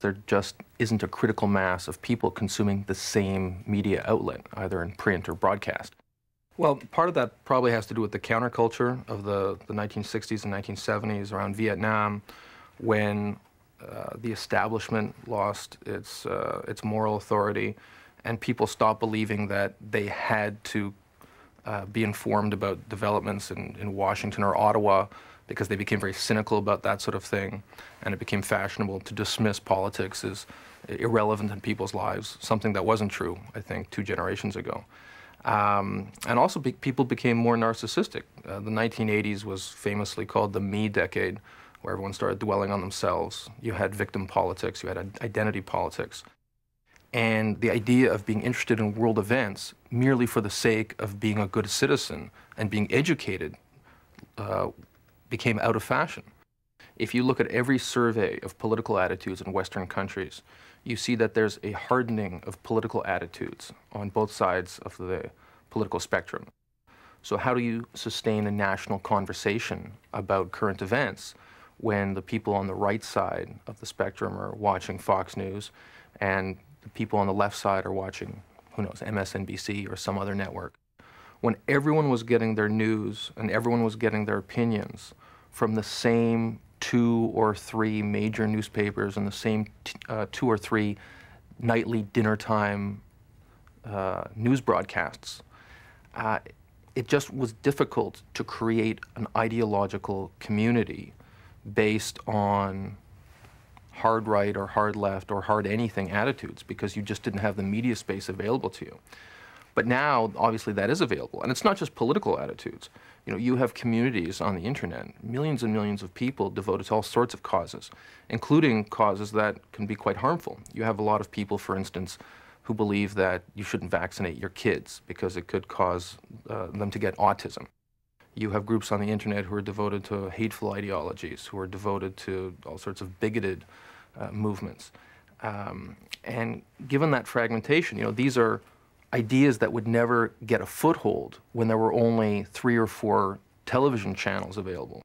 There just isn't a critical mass of people consuming the same media outlet, either in print or broadcast. Well, part of that probably has to do with the counterculture of the, the 1960s and 1970s around Vietnam, when uh, the establishment lost its, uh, its moral authority and people stopped believing that they had to uh, be informed about developments in, in Washington or Ottawa because they became very cynical about that sort of thing, and it became fashionable to dismiss politics as irrelevant in people's lives, something that wasn't true, I think, two generations ago. Um, and also, be people became more narcissistic. Uh, the 1980s was famously called the me decade, where everyone started dwelling on themselves. You had victim politics, you had identity politics. And the idea of being interested in world events merely for the sake of being a good citizen and being educated uh, became out of fashion. If you look at every survey of political attitudes in Western countries, you see that there's a hardening of political attitudes on both sides of the political spectrum. So how do you sustain a national conversation about current events when the people on the right side of the spectrum are watching Fox News and the people on the left side are watching, who knows, MSNBC or some other network? When everyone was getting their news and everyone was getting their opinions from the same two or three major newspapers and the same uh, two or three nightly dinner time uh, news broadcasts. Uh, it just was difficult to create an ideological community based on hard right or hard left or hard anything attitudes because you just didn't have the media space available to you. But now, obviously, that is available. And it's not just political attitudes. You know, you have communities on the internet, millions and millions of people devoted to all sorts of causes, including causes that can be quite harmful. You have a lot of people, for instance, who believe that you shouldn't vaccinate your kids because it could cause uh, them to get autism. You have groups on the internet who are devoted to hateful ideologies, who are devoted to all sorts of bigoted uh, movements. Um, and given that fragmentation, you know, these are ideas that would never get a foothold when there were only three or four television channels available.